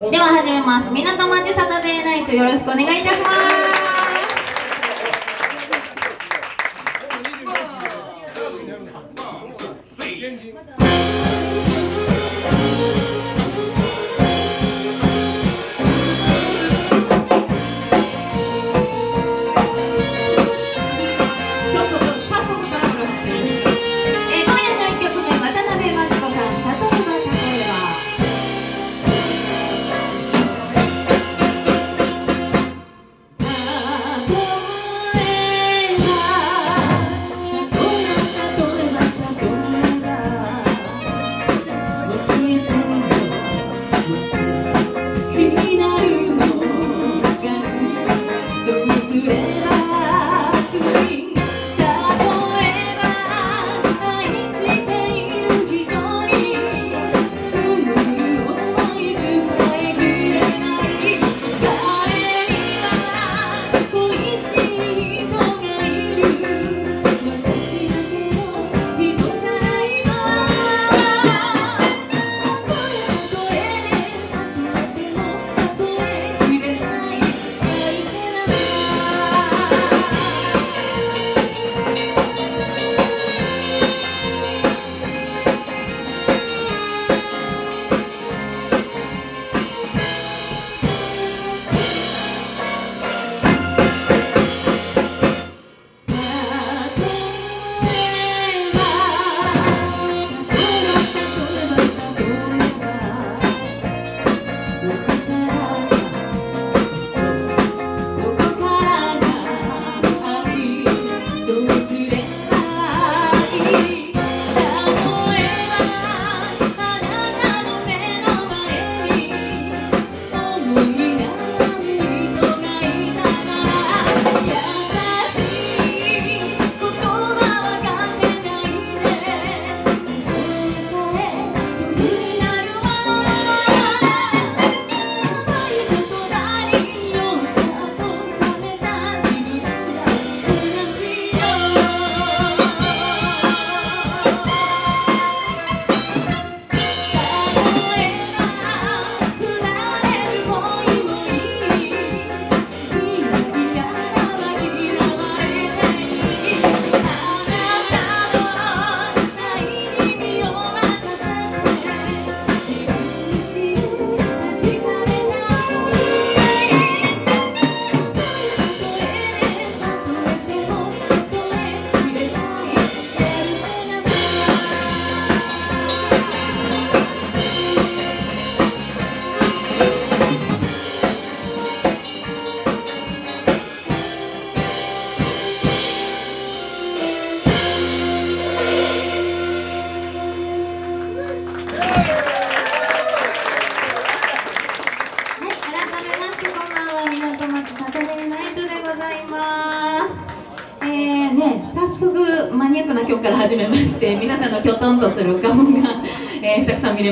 では始めます。港町サタデーナイトよろしくお願いいたします。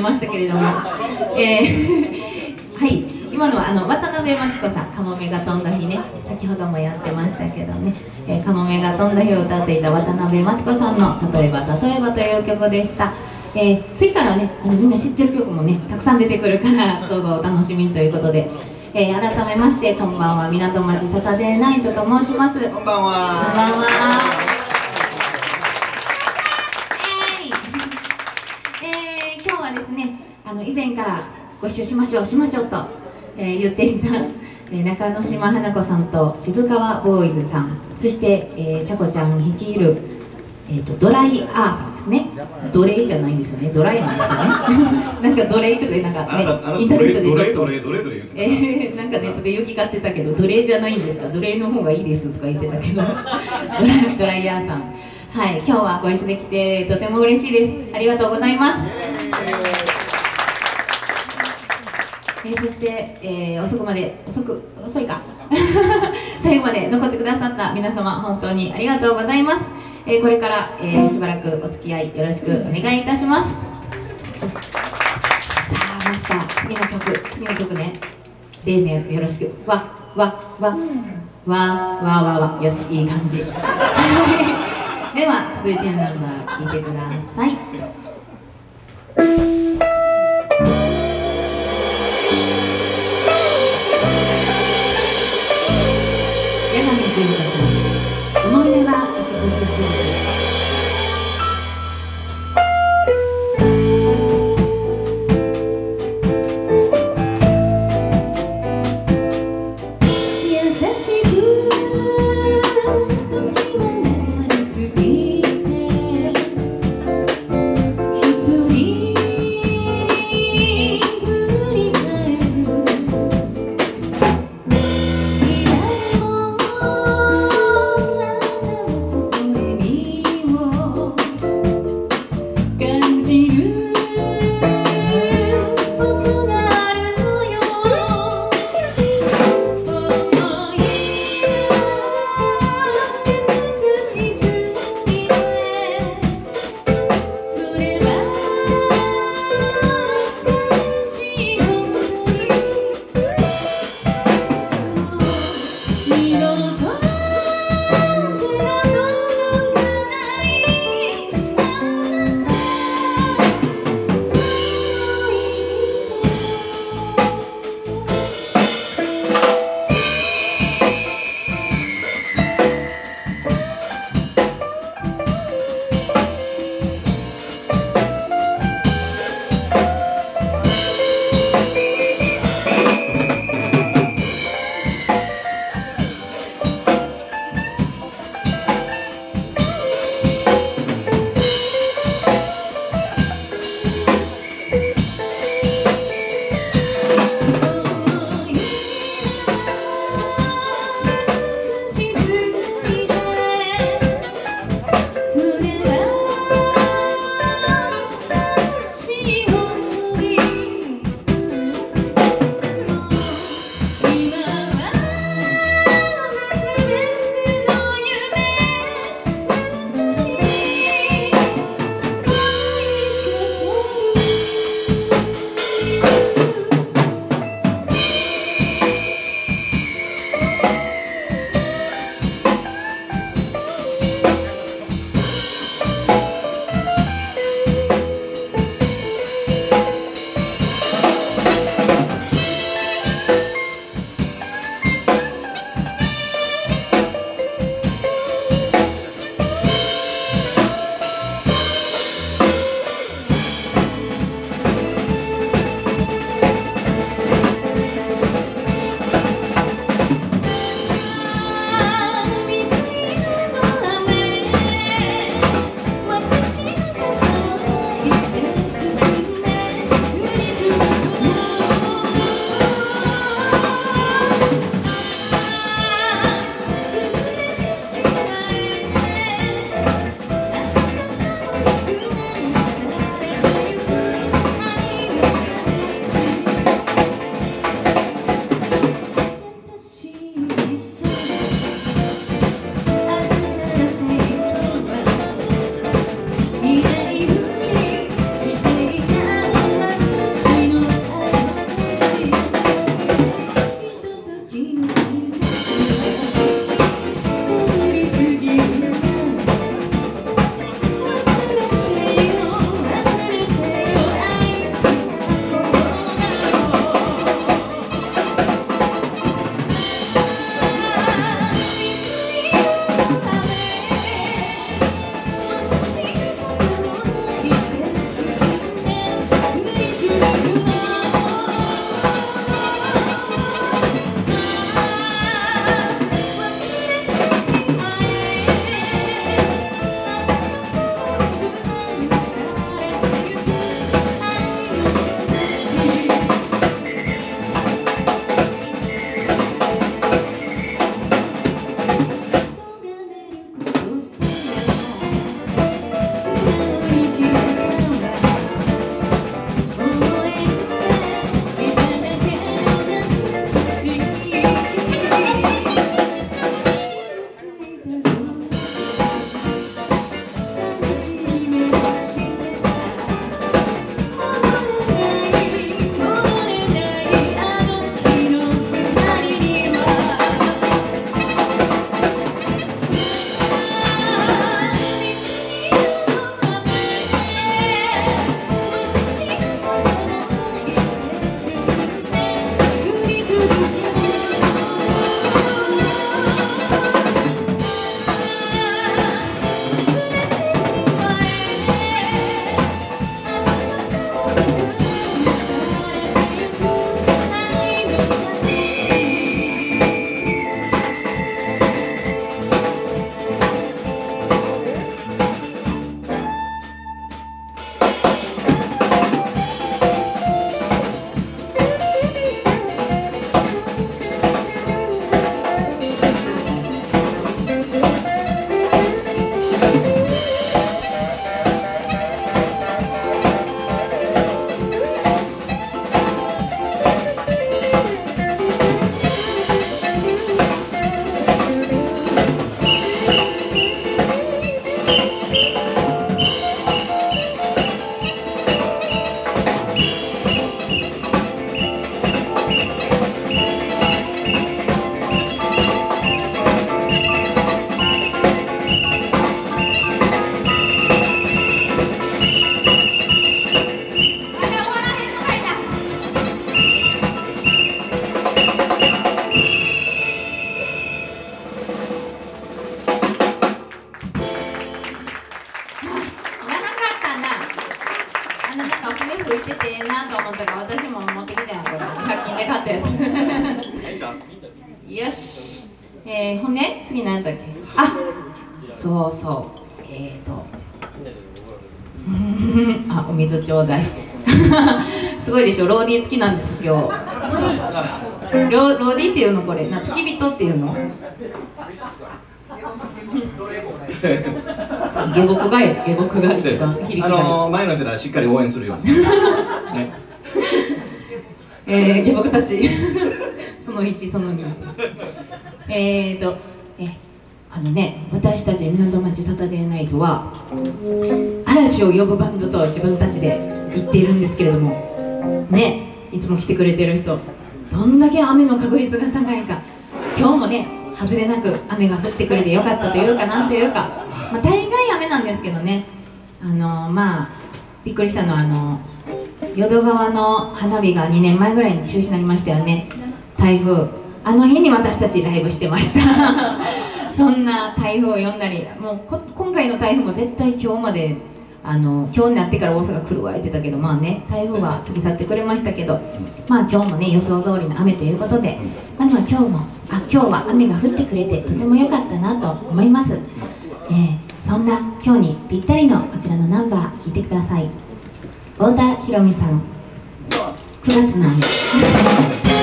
ましたけれども。えー はい、今のはあの渡辺真知子さん「かもめが飛んだ日ね」先ほどもやってましたけどね「えーかもめが飛んだ日」を歌っていた渡辺真知子さんの「例えば例えば」という曲でした。えー次からはねあのみんな知ってる曲もねたくさん出てくるからどうぞお楽しみにということで、えー改めましてこんばんは。港町サタデーナイトと申します。こんばんこんばんは。はえーえー今日はですねあの以前からご一緒しましょうしましょうと、えー言っていた、えー中之島花子さんと渋川ボーイズさん。そして、えー、ちゃこちゃん率いる、えー、とドライアーさんですね。奴隷じゃないんですよね。ドライなんですよね。なんか奴隷とかなんかねインターネットでちょっと。えー、なんかネットで行き交ってたけど奴隷じゃないんですか奴隷の方がいいですとか言ってたけど。ド ラドライヤーさん。はい今日はご一緒できてとても嬉しいです。ありがとうございますえーそして、えー遅くまで遅く遅いか。最後まで残ってくださった皆様本当にありがとうございます、えーこれから、えーしばらくお付き合いよろしくお願いいたします。さあマスター次の曲次の曲ね。例のやつよろしく。わわわ。わわわわ。よしいい感じ。では続いてのナンバー聴いてください 下僕が下僕が一番響きがあの前の人らしっかり応援するように、ね、えー、下僕たち。その1その2えーとえあのね私たち港町サタデーナイトは嵐を呼ぶバンドと自分たちで言っているんですけれどもねいつも来てくれてる人どんだけ雨の確率が高いか。今日もね外れなく雨が降ってくれてよかったというかなんというか、まあ、大概雨なんですけどね。あのまあびっくりしたのはあの淀川の花火が2年前ぐらいに中止になりましたよね。台風。あの日に私たちライブしてました。そんな台風を呼んだり。もうこ今回の台風も絶対今日まであの今日になってから大阪来るわ言ってたけどまあね台風は過ぎ去ってくれましたけどまあ今日もね予想通りの雨ということでまあでも今日もあ今日は雨が降ってくれてとても良かったなと思います、えーそんな今日にぴったりのこちらのナンバー聴いてください。太田裕美さん。9月の雨「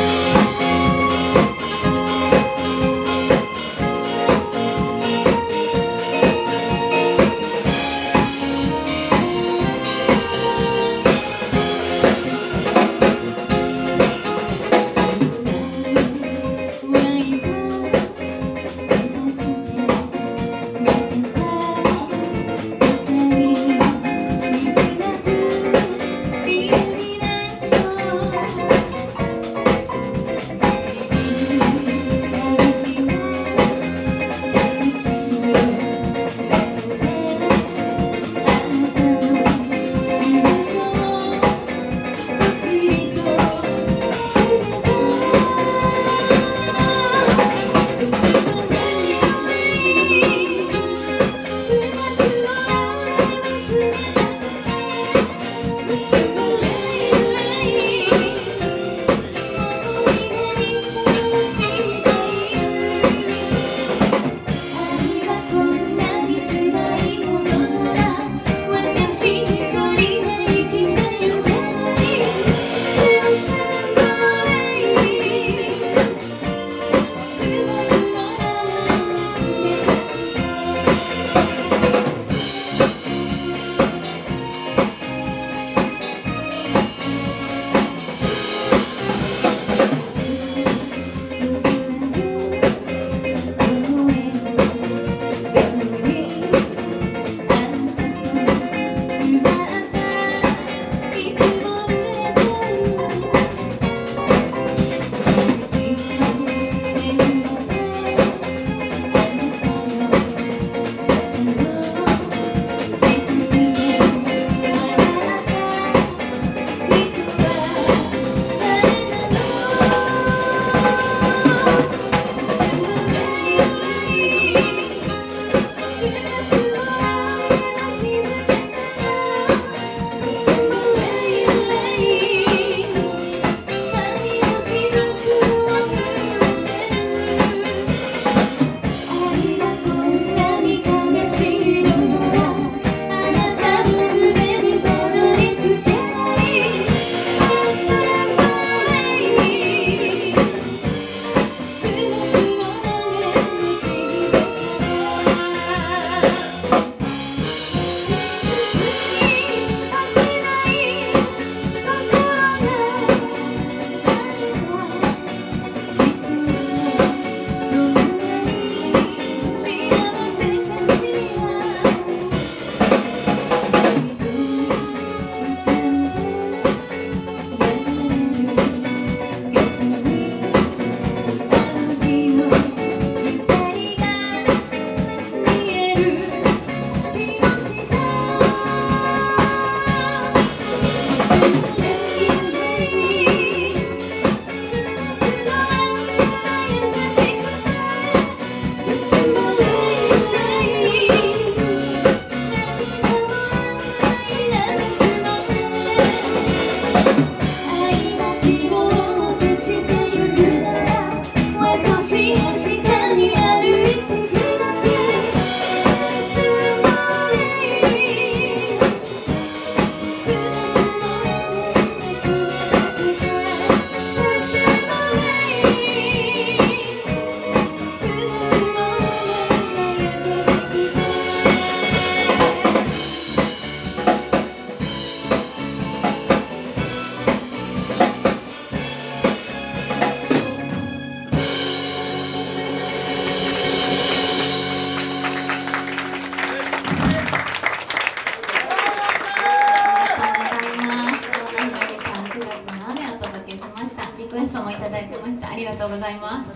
だいてました。ありがとうございます。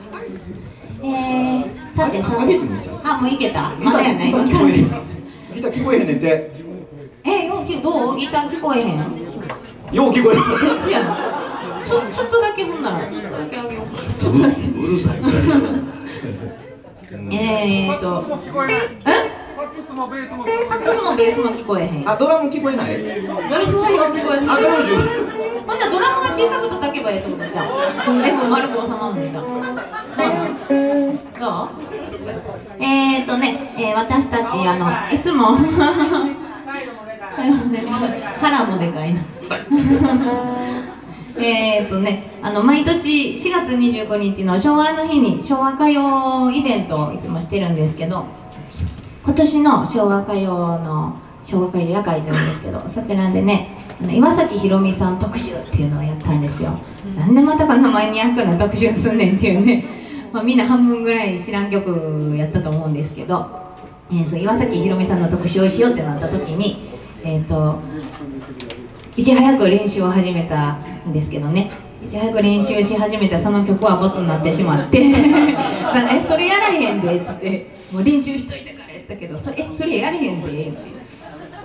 えー、さてさああてあもういけた。まだやない？ギター聞こえへん。ねんて。えようきどう。ギター聞こえへん。よう聞こえるどっちょちょっとだけほんなら。ちょっとだけあげよう。ちょっとだけ。うるさいえーっとえックスもベースも聞こサックスもベースも聞こえへん。あドラム聞こえない？ドラム聞こえるあドラムほんならドラムが小さく叩けばいいってことじゃん。でも丸く収まるんじゃん。どう？どう？えーとね、えー、私たちあのいつも 腹もでかいな。えーとね、あの毎年4月25日の昭和の日に昭和歌謡イベントをいつもしてるんですけど今年の昭和歌謡の昭和歌謡夜会というんですけどそちらでね岩崎宏美さん特集っていうのをやったんですよ。なんでまたこんなマニアックな特集すんねんっていうね、まあ、みんな半分ぐらい知らん曲やったと思うんですけど、えーそう岩崎宏美さんの特集をしようってなった時にえっ、といち早く練習を始めたんですけどねいち早く練習し始めたその曲はボツになってしまって。さえそれやらへんで」っつって「もう練習しといてからやったけどそれえそれやれへんで」って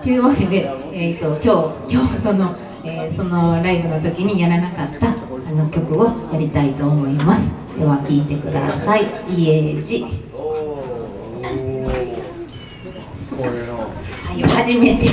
というわけで、えー、と今日今日その、えーそのライブの時にやらなかったあの曲をやりたいと思います。では聴いてください「イエージ」はい初めて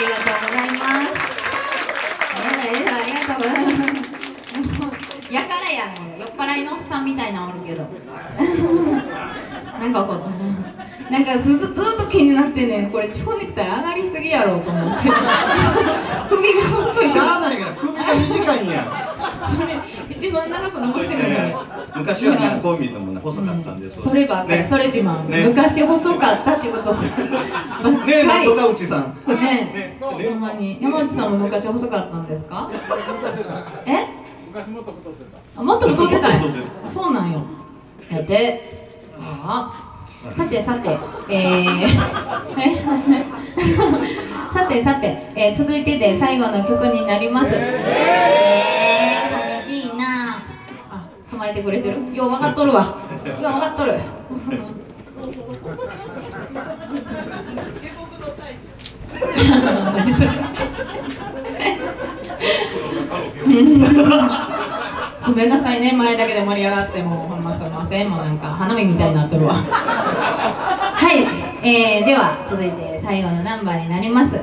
りがとうございます。ええありがとうございます。もうやからやねん酔っ払いのおっさんみたいなのおるけど。なんか怒ったな。なんかずっとずっと気になってね、これ蝶ネクタイ上がりすぎやろうと思って。首が太いしゃあないから首が短いんや それ一番長く残してください。昔はねこう見てもね細かったんです。そればっかり、ねそれ自慢、ね。昔細かったっていうこと。ねえなんとかうちさん。ねねほんまに。山内さんも昔細かったんですか？え？昔もっと太ってた。あもっと太ってた そうなんよ。やって。ああ。さてさて。えー、さてさて、えー続いてで最後の曲になります。えー、あ構えてくれてる。よう分かっとるわ。よう分かっとる。何それごめんなさいね。前だけで盛り上がってもうほんますいません。もうなんか花見みたいになっとるわ。はい、えー、では続いて最後のナンバーになります。は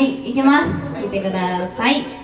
い。いきます。聞いてください。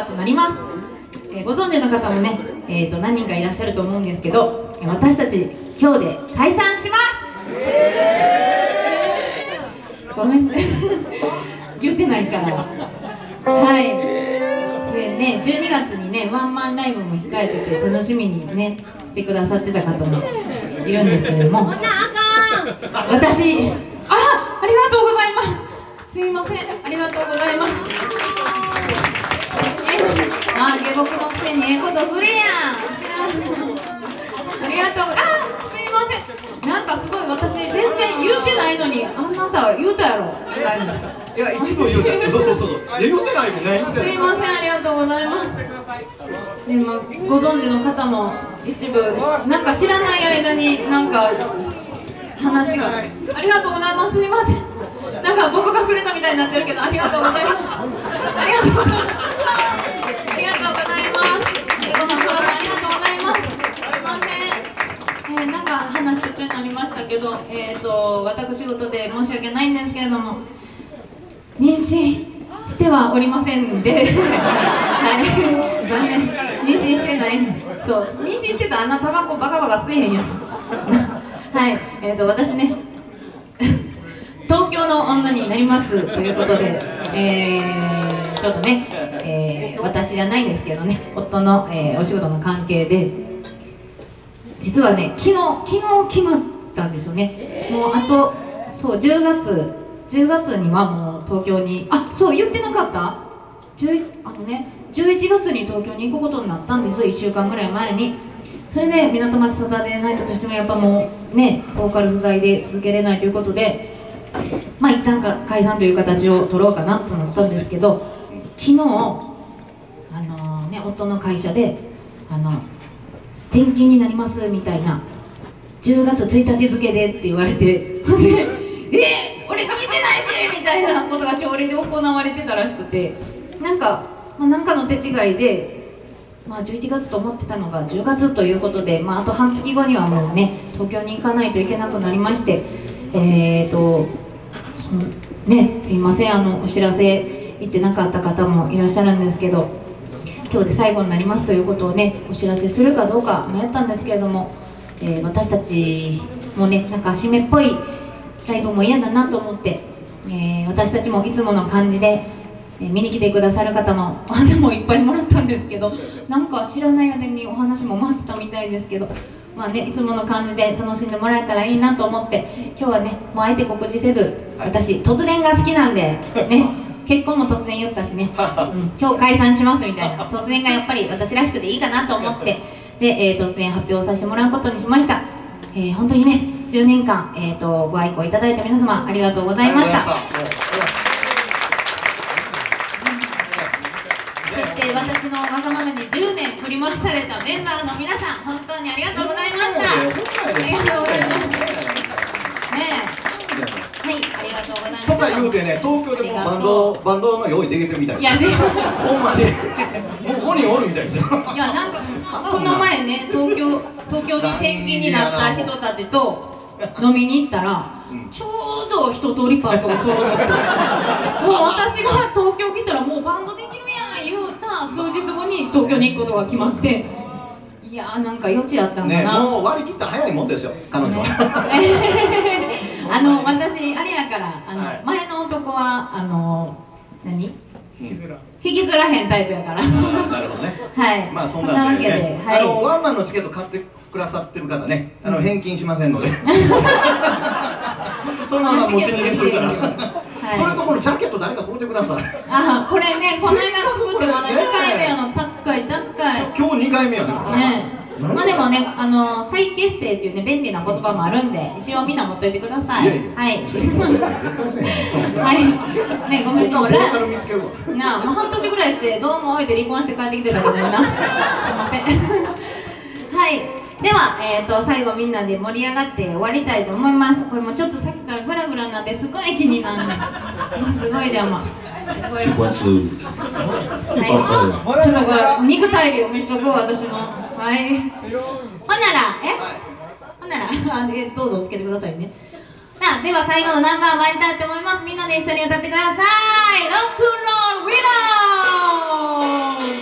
バーとなります、えーご存知の方もね、えー、と何人かいらっしゃると思うんですけどえー私たち今日で解散します。ごめん。ね 言ってないから。はい。すでにね。12月にねワンマンライブも控えてて楽しみにねしてくださってた方もいるんですけれども。私あありがとうございます。すいません。ありがとうございます。えあ下僕のくせにええことするやんありがとうあすいませんなんかすごい私全然言うてないのにあんなた言うたやろいや一部言うてそうそうそうそう言うてないもんねすいません、ありがとうございます。でも、ご存知の方も一部、なんか知らない間に、なんか話が。ありがとうございます。すいません。なんか僕がくれたみたいになってるけどありがとうございますありがとうございますか話途中になりましたけどえっ、と私事で申し訳ないんですけれども妊娠してはおりませんで、はい、残念、妊娠してない、そう、妊娠してたらあんなタバコバカバカ吸えへんやん。はい、えっ、と、私ね、東京の女になりますということで、えー、ちょっとね、えー私じゃないんですけどね、夫の、えーお仕事の関係で、実はね、昨日、昨日決まったんですよね。もうあと、そう、10月、10月にはもう東京に、あ、そう、言ってなかった？11、あのね、11月に東京に行くことになったんです、1週間ぐらい前に。それで、港町サタデーナイトとしてもやっぱもうね、ボーカル不在で続けれないということで、まあ一旦か解散という形を取ろうかなと思ったんですけど、昨日、あのね、夫の会社で、あの、転勤になりますみたいな。10月1日付でって言われて。ほんで「え俺聞いてないし!」みたいなことが朝礼で行われてたらしくて。なんか、まあ、なんかの手違いで、まあ、11月と思ってたのが10月ということで、まあ、あと半月後にはもうね東京に行かないといけなくなりまして。えーとねすいませんあのお知らせ行ってなかった方もいらっしゃるんですけど。今日で最後になりますということをねお知らせするかどうか迷ったんですけれども、えー私たちもねなんか締めっぽいライブも嫌だなと思って、えー私たちもいつもの感じで、えー見に来てくださる方も お花もいっぱいもらったんですけどなんか知らない間にお話も待ってたみたいですけどまあねいつもの感じで楽しんでもらえたらいいなと思って今日はねもうあえて告知せず私突然が好きなんでね結婚も突然言ったしね、うん、今日解散しますみたいな。突然がやっぱり私らしくていいかなと思って。で、えー突然発表させてもらうことにしました、えー本当にね10年間、えー、とご愛顧いただいた皆様ありがとうございました。そして私のわがままに10年振り回されたメンバーの皆さん本当にありがとうございました。ありがとうございます。ねとうございます。とか言うてね、東京でもうバンド、バンドの用意できてるみたいいやねほんまに、もう本人おるみたいですよ。いやなんかこの前ね東京東京に転勤になった人たちと飲みに行ったら、うん。ちょうど一通りパートが揃ってて。もう私が東京来たらもうバンドできるやん言うた数日後に東京に行くことが決まって。いやーなんか余地あったんかね、な、もう割り切ったら早いもんですよ、彼女は。あの私あれやからあの、はい。前の男はあの何？うん引きずらへんタイプやから。なるほどね。はい。まあそんななわけで、あのワンマンのチケット買ってくださってる方ね、あの返金しませんので。そんなのは持ち逃げするから。はい。それとこのジャケット誰か買うてください。あこれねこの間作ってまだ2回目やの高い高い。今日二回目やね。ねまあでもねあの再結成っていうね便利な言葉もあるんで一応みんな持っといてください。いやいや。はい。はい。ねごめんねもう。なあもう半年ぐらいしてどうも置いて離婚して帰ってきてたみたいな。すいません。はい。では、えー、と最後みんなで盛り上がって終わりたいと思います。これもちょっとさっきからグラグラになってすごい気になるねすごいでも。すごい。はい、ちょっとこれ肉体美を見しとくわ私のはい。ほなら、え、ほなら、どうぞおつけてくださいね。なでは最後のナンバー参りたいと思います。みんなで一緒に歌ってください。ロックンロールウィー